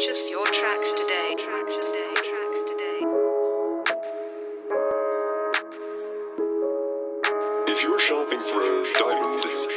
Purchase your tracks today. If you're shopping for a diamond,